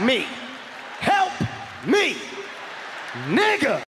me. Help me, nigga.